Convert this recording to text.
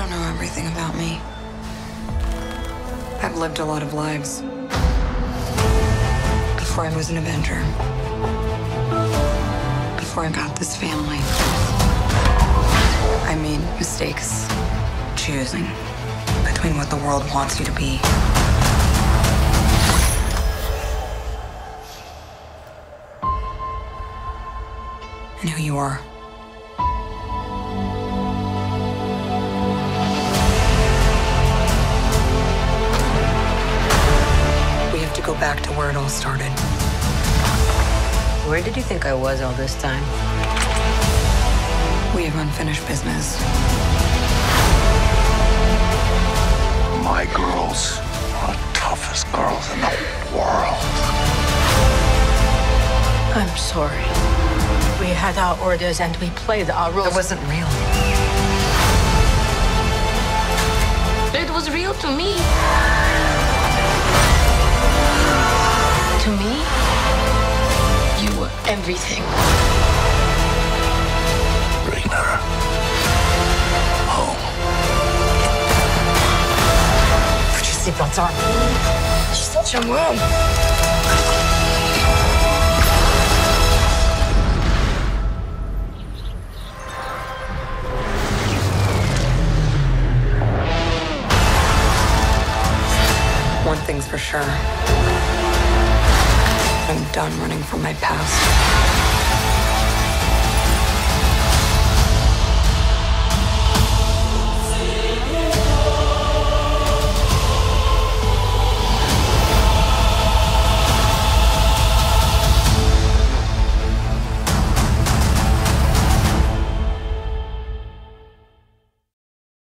don't know everything about me. I've lived a lot of lives. Before I was an Avenger. Before I got this family. I made mistakes choosing between what the world wants you to be and who you are. Back to where it all started. Where did you think I was all this time? We have unfinished business. My girls are the toughest girls in the world. I'm sorry. We had our orders and we played our roles. It wasn't real. Everything. Bring her home. Put your seatbelts on. She's such a mom. One thing's for sure. I'm done running from my past.